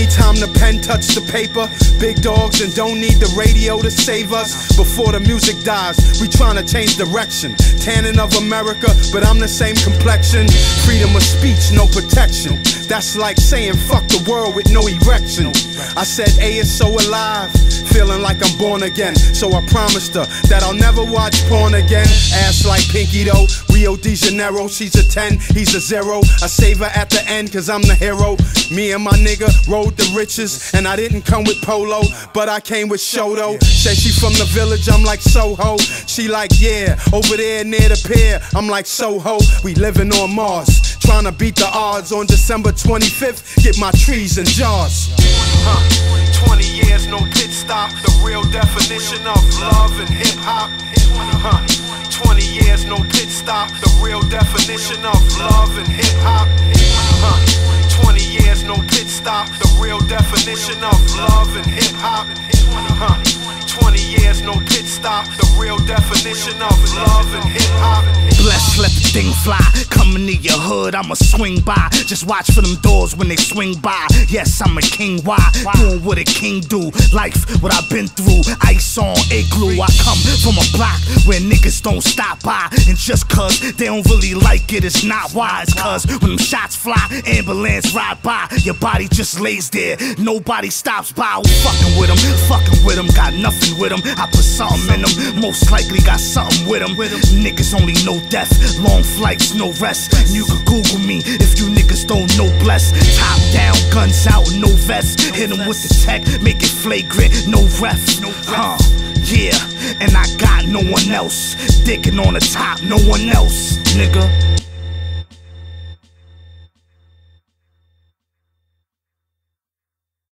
touch the pen touched the paper. Big dogs and don't need the radio to save us. Before the music dies, we trying to change direction. Tanning of America, but I'm the same complexion. Freedom of speech, no protection. That's like saying fuck the world with no erection. I said A is so alive, feeling like I'm born again. So I promised her that I'll never watch porn again. Ass like Pinky though, Rio de Janeiro, she's a 10, he's a zero. I save her at the end cause I'm the hero. Me and my nigga rode the riches, and I didn't come with polo, but I came with Shoto. Said she from the village, I'm like Soho. She like, yeah, over there near the pier, I'm like Soho. We living on Mars, trying to beat the odds on December 25th. Get my trees and jars. Huh. 20 years, no pit stop. The real definition of love and hip hop. Huh. 20 years, no pit stop. The real definition of love and hip hop. Huh. 20 years, no pit stop. The definition of love and hip hop. Huh. 20 years, no pit stop. The real definition of love and hip hop. Bless, let the thing fly. Coming to your hood, I'ma swing by. Just watch for them doors when they swing by. Yes, I'm a king. Why? Doing what a king do. Life, what I've been through. Ice on igloo. I come from a block where niggas don't stop by. And just cause they don't really like it, it's not wise. Cause when them shots fly, ambulance ride by. Your body just lays there. Nobody stops by. Who fucking with them? Fucking with them. Got nothing with them. I put something in them. Most likely got something with them. Niggas only know death. Long flights, no rest. And you can Google me if you niggas don't know bless. Top down, guns out, no vest. Hit with the tech, make it flagrant, no ref. Huh. Yeah, and I got no one else. Digging on the top, no one else, nigga.